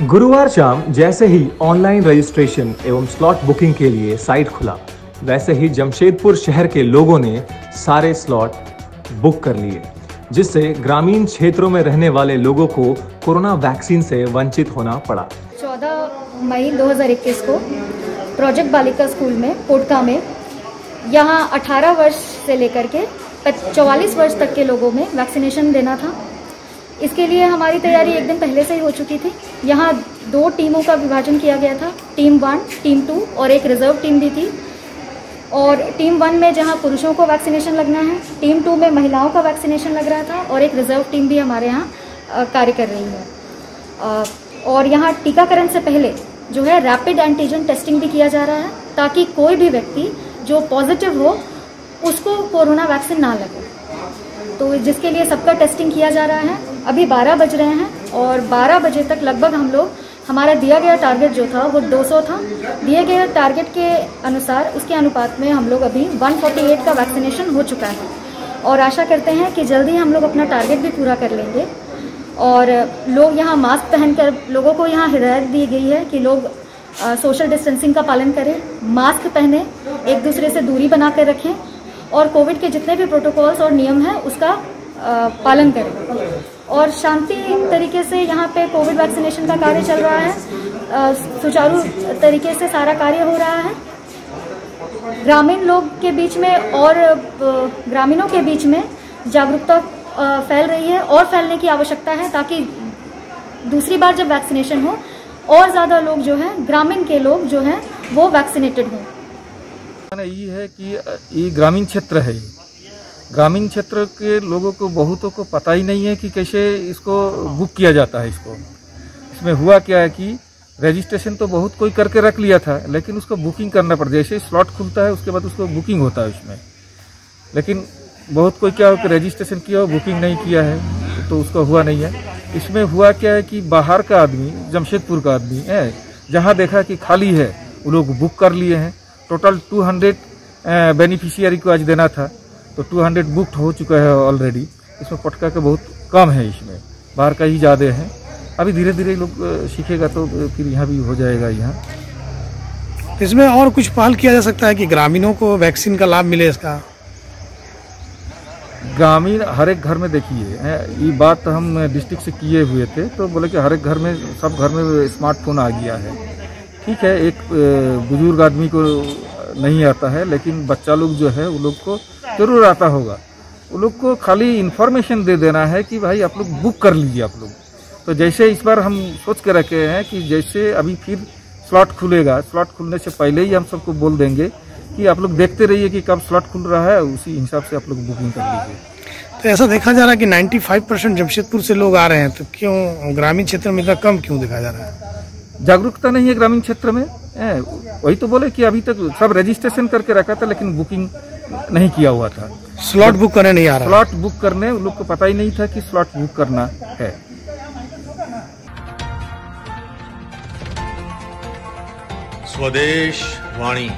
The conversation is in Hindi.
गुरुवार शाम जैसे ही ऑनलाइन रजिस्ट्रेशन एवं स्लॉट बुकिंग के लिए साइट खुला, वैसे ही जमशेदपुर शहर के लोगों ने सारे स्लॉट बुक कर लिए, जिससे ग्रामीण क्षेत्रों में रहने वाले लोगों को कोरोना वैक्सीन से वंचित होना पड़ा। 14 मई 2021 को प्रोजेक्ट बालिका स्कूल में कोटका में, यहाँ 18 वर्ष से लेकर के 44 वर्ष तक के लोगों में वैक्सीनेशन देना था। इसके लिए हमारी तैयारी एक दिन पहले से ही हो चुकी थी। यहाँ दो टीमों का विभाजन किया गया था। टीम वन, टीम टू और एक रिज़र्व टीम भी थी। और टीम वन में जहाँ पुरुषों को वैक्सीनेशन लगना है, टीम टू में महिलाओं का वैक्सीनेशन लग रहा था और एक रिज़र्व टीम भी हमारे यहाँ कार्य कर रही है। और यहाँ टीकाकरण से पहले जो है रैपिड एंटीजन टेस्टिंग भी किया जा रहा है ताकि कोई भी व्यक्ति जो पॉजिटिव हो, उसको कोरोना वैक्सीन ना लगे। तो जिसके लिए सबका टेस्टिंग किया जा रहा है अभी 12 बज रहे हैं और 12 बजे तक लगभग हम लोग हमारा दिया गया टारगेट जो था वो 200 था। दिए गए टारगेट के अनुसार उसके अनुपात में हम लोग अभी 148 का वैक्सीनेशन हो चुका है। और आशा करते हैं कि जल्दी हम लोग अपना टारगेट भी पूरा कर लेंगे। और लोग यहाँ मास्क पहनकर लोगों को यहाँ हिदायत दी गई है कि लोग आ, सोशल डिस्टेंसिंग का पालन करें मास्क पहने एक दूसरे से दूरी बना कर रखें और कोविड के जितने भी प्रोटोकॉल्स और नियम हैं उसका आ, पालन करें। और शांति तरीके से यहाँ पे कोविड वैक्सीनेशन का कार्य चल रहा है। सुचारू तरीके से सारा कार्य हो रहा है। ग्रामीण लोग के बीच में और ग्रामीणों के बीच में जागरूकता फैल रही है और फैलने की आवश्यकता है ताकि दूसरी बार जब वैक्सीनेशन हो, और ज़्यादा लोग जो है, ग्रामीण के लोग जो हैं, वो वैक्सीनेटेड हों। ये है कि ये ग्रामीण क्षेत्र है। ग्रामीण क्षेत्र के लोगों को, बहुतों को पता ही नहीं है कि कैसे इसको बुक किया जाता है इसको। इसमें हुआ क्या है कि रजिस्ट्रेशन तो बहुत कोई करके रख लिया था, लेकिन उसको बुकिंग करना पड़ता जैसे स्लॉट खुलता है, उसके बाद उसको बुकिंग होता है उसमें। लेकिन बहुत कोई क्या हो कि रजिस्ट्रेशन किया हो बुकिंग नहीं किया है तो उसका हुआ नहीं है। इसमें हुआ क्या है कि बाहर का आदमी, जमशेदपुर का आदमी, है, जहाँ देखा कि खाली है, वो लोग बुक कर लिए हैं। टोटल टू हंड्रेड बेनिफिशियरी को आज देना था। तो 200 बुक्ड हो चुका है ऑलरेडी इसमें पटका के बहुत कम है इसमें। बाहर का ही ज़्यादा है। अभी धीरे धीरे लोग सीखेगा तो फिर यहाँ भी हो जाएगा यहाँ। इसमें और कुछ पहल किया जा सकता है कि ग्रामीणों को वैक्सीन का लाभ मिले इसका? ग्रामीण हर एक घर में देखिए ये बात हम डिस्ट्रिक्ट से किए हुए थे तो बोले कि हर एक घर में सब घर में स्मार्टफ़ोन आ गया है। ठीक है एक बुज़ुर्ग आदमी को नहीं आता है लेकिन बच्चा लोग जो है वो लोग को ज़रूर आता होगा। वो लोग को खाली इन्फॉर्मेशन दे देना है कि भाई आप लोग बुक कर लीजिए आप लोग। तो जैसे इस बार हम सोच के रखे हैं कि जैसे अभी फिर स्लॉट खुलेगा स्लॉट खुलने से पहले ही हम सबको बोल देंगे कि आप लोग देखते रहिए कि कब स्लॉट खुल रहा है उसी हिसाब से आप लोग बुकिंग कर लीजिए। तो ऐसा देखा जा रहा है कि 95 परसेंट जमशेदपुर से लोग आ रहे हैं तो क्यों ग्रामीण क्षेत्र में इतना कम क्यों देखा जा रहा है? जागरूकता नहीं है ग्रामीण क्षेत्र में? वही तो बोले कि अभी तक सब रजिस्ट्रेशन करके रखा था लेकिन बुकिंग नहीं किया हुआ था। स्लॉट बुक करने नहीं आ रहा। स्लॉट बुक करने लोग को पता ही नहीं था कि स्लॉट बुक करना है। स्वदेश वाणी।